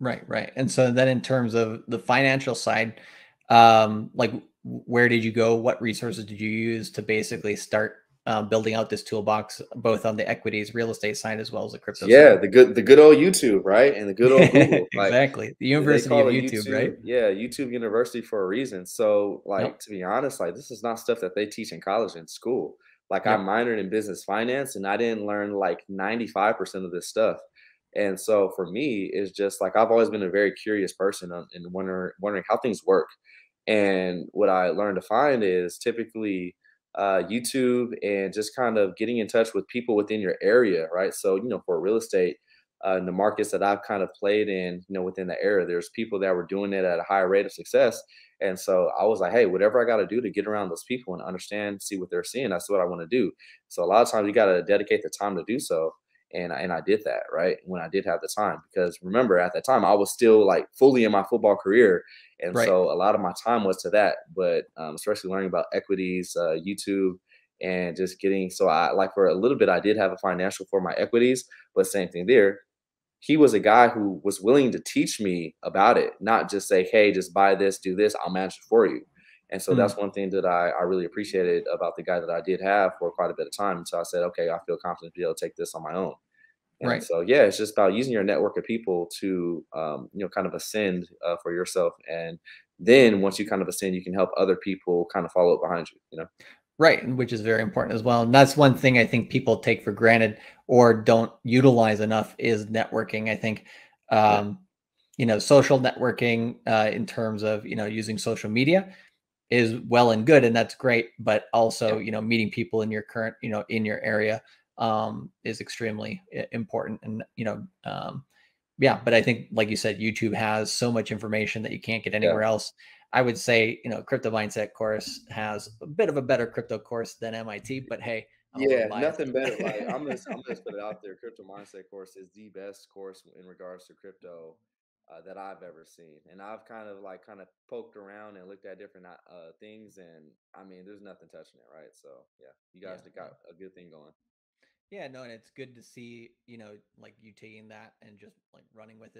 Right, right. And so then in terms of the financial side, um, like where did you go? What resources did you use to basically start uh, building out this toolbox, both on the equities, real estate side, as well as the crypto Yeah, side? the good the good old YouTube, right? And the good old Google. Like exactly. The University of it YouTube, right? Yeah, YouTube University for a reason. So, like, Yep. to be honest, like this is not stuff that they teach in college and school. Like I Yep. minored in business finance and I didn't learn like 95% of this stuff. And so for me, it's just like I've always been a very curious person and wondering wondering how things work. And what I learned to find is typically uh, YouTube and just kind of getting in touch with people within your area, right? So, you know, for real estate, uh, in the markets that I've kind of played in, you know, within the area, there's people that were doing it at a higher rate of success. And so I was like, hey, whatever I got to do to get around those people and understand, see what they're seeing, that's what I want to do. So a lot of times you got to dedicate the time to do so. And, I- and I did that, right? When I did have the time, because remember at that time I was still like fully in my football career. And Right. so a lot of my time was to that, but um, especially learning about equities, uh, YouTube, and just getting, so I like for a little bit, I did have a financial for my equities, but same thing there he was a guy who was willing to teach me about it, not just say, "Hey, just buy this, do this, I'll manage it for you." And so Mm, that's one thing that I, I really appreciated about the guy that I did have for quite a bit of time. And so I said, "Okay, I feel confident to be able to take this on my own." And right. so yeah, it's just about using your network of people to um, you know kind of ascend uh, for yourself, and then once you kind of ascend, you can help other people kind of follow up behind you. You know? Right, which is very important as well. And that's one thing I think people take for granted or don't utilize enough is networking. I think, Yeah, um, you know, social networking uh, in terms of you know using social media is well and good, and that's great. But yeah, also, you know, meeting people in your current, you know, in your area um, is extremely important. And you know, um, yeah, but I think, like you said, YouTube has so much information that you can't get yeah. anywhere else. I would say, you know, crypto mindset course has a bit of a better crypto course than MIT, but hey, I'm Yeah, nothing better. Like I'm just, I'm just put it out there. Crypto Mindset course is the best course in regards to crypto uh, that I've ever seen, and I've kind of like kind of poked around and looked at different uh, uh, things, and I mean, there's nothing touching it, right? So yeah, you guys yeah. got a good thing going. Yeah, no, and it's good to see, you know, like you taking that and just like running with it